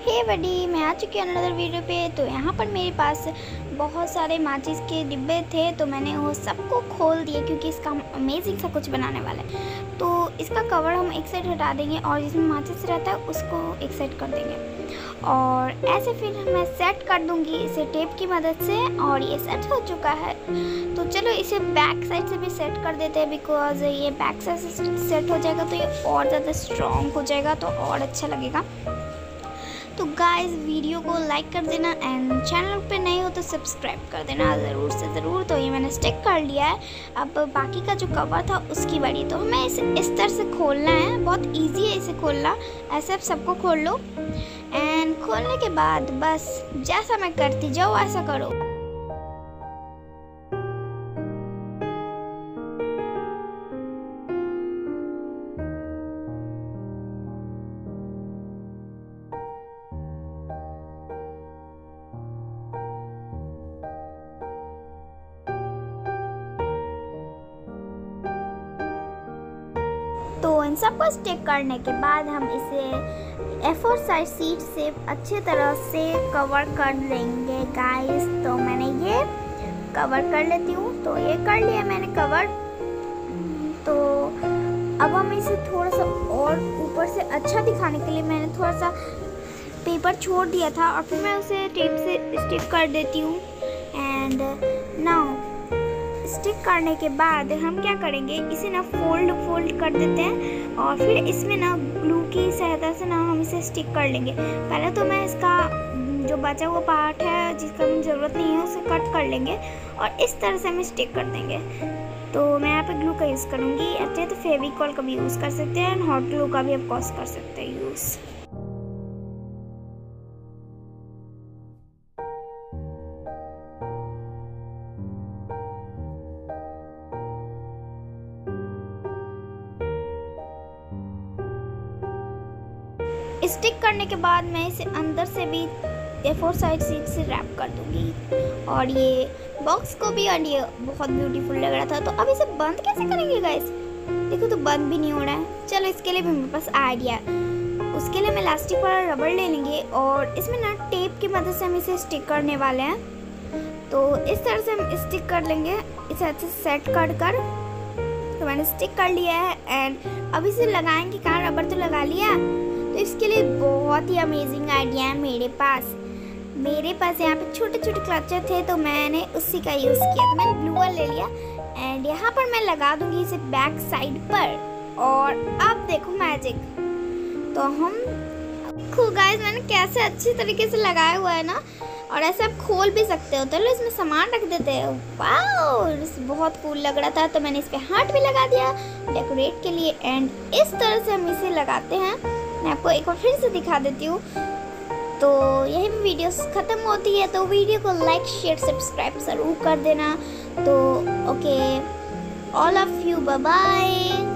हे बडी, मैं आ चुकी हूँ अनदर वीडियो पे। तो यहाँ पर मेरे पास बहुत सारे माचिस के डिब्बे थे तो मैंने वो सबको खोल दिए क्योंकि इसका अमेजिंग सा कुछ बनाने वाला है। तो इसका कवर हम एक साइड हटा देंगे और जिसमें माचिस रहता है, उसको एक साइड कर देंगे। और ऐसे फिर मैं सेट कर दूँगी इसे टेप की मदद से और ये सेट हो चुका है। तो चलो इसे बैक साइड से भी सेट कर देते हैं बिकॉज़ ये बैक साइड से सेट हो जाएगा तो ये और ज़्यादा स्ट्रॉन्ग हो जाएगा तो और अच्छा लगेगा। तो गाइस वीडियो को लाइक कर देना एंड चैनल पे नए हो तो सब्सक्राइब कर देना, ज़रूर से ज़रूर। तो ये मैंने स्टिक कर लिया है। अब बाकी का जो कवर था, उसकी बड़ी तो हमें इसे इस तरह से खोलना है। बहुत ईजी है इसे खोलना। ऐसे आप सबको खोल लो। एंड खोलने के बाद बस जैसा मैं करती जाओ ऐसा करो। तो इन सबको स्टिक करने के बाद हम इसे ए साइज़ सीट से अच्छे तरह से कवर कर लेंगे गाइस तो मैंने ये कवर कर लेती हूँ। तो ये कर लिया मैंने कवर तो अब हम इसे थोड़ा सा और ऊपर से अच्छा दिखाने के लिए मैंने थोड़ा सा पेपर छोड़ दिया था और फिर मैं उसे टेप से स्टिक कर देती हूँ। एंड नाउ स्टिक करने के बाद हम क्या करेंगे? इसे ना फोल्ड फोल्ड कर देते हैं और फिर इसमें ना ग्लू की सहायता से ना हम इसे स्टिक कर लेंगे। पहले तो मैं इसका जो बचा हुआ पार्ट है, जिसका हमें ज़रूरत नहीं है, उसे कट कर लेंगे और इस तरह से हम स्टिक कर देंगे। तो मैं यहाँ पे ग्लू का यूज़ करूँगी। अच्छे तो फेविकॉल का भी यूज़ कर सकते हैं एंड हॉट ग्लू का भी आप कॉस कर सकते हैं यूज़ स्टिक करने के बाद मैं इसे अंदर से भी ए फोर साइड सीट से रैप कर दूँगी। और ये बॉक्स को भी, और ये बहुत ब्यूटीफुल लग रहा था। तो अब इसे बंद कैसे करेंगे गाइस देखो तो बंद भी नहीं हो रहा है। चलो, इसके लिए भी मेरे पास आइडिया उसके लिए मैं लास्टिक वाला रबड़ ले लेंगे, और इसमें ना टेप की मदद से हम इसे स्टिक करने वाले हैं। तो इस तरह से हम स्टिक कर लेंगे। इसे अच्छे से सेट कर कर तो मैंने स्टिक कर लिया है एंड अब इसे लगाएँगे। कहाँ? रबड़ तो लगा लिया। इसके लिए बहुत ही अमेजिंग आइडिया है मेरे पास। मेरे पास यहाँ पे छोटे छोटे क्लचर थे तो मैंने उसी का यूज़ किया। तो मैंने ब्लू ले लिया। एंड यहाँ पर मैं लगा दूँगी इसे बैक साइड पर। और अब देखो मैजिक तो हम देखो गाइस मैंने कैसे अच्छे तरीके से लगाया हुआ है ना? और ऐसे आप खोल भी सकते हो। चलो इसमें सामान रख देते हैं। वाह बहुत कूल लग रहा था तो मैंने इस पर हार्ट भी लगा दिया। डेकोरेट के लिए। एंड इस तरह से हम इसे लगाते हैं। मैं आपको एक बार फिर से दिखा देती हूँ। तो यही भी वीडियो ख़त्म होती है तो वीडियो को लाइक शेयर सब्सक्राइब ज़रूर कर देना। तो okay all of you bye bye